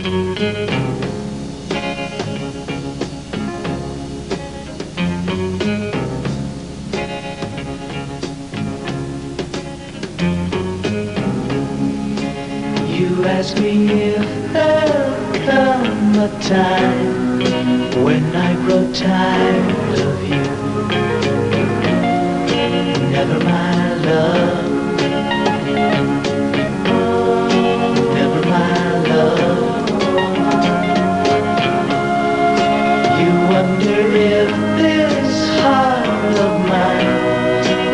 You ask me if there'll come a time when I grow tired of you. Never my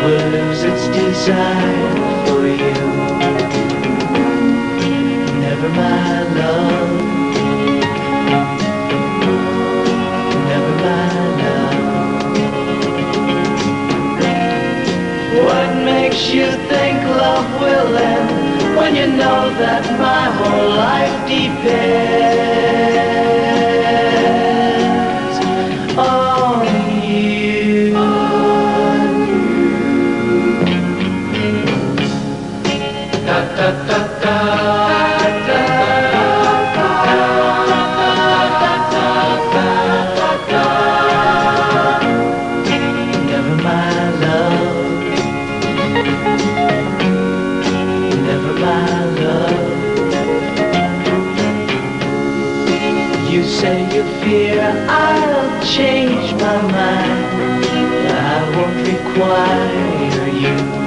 lose its desire for you. Never my love. Never my love. What makes you think love will end when you know that my whole life You say you fear I'll change my mind. I won't require you.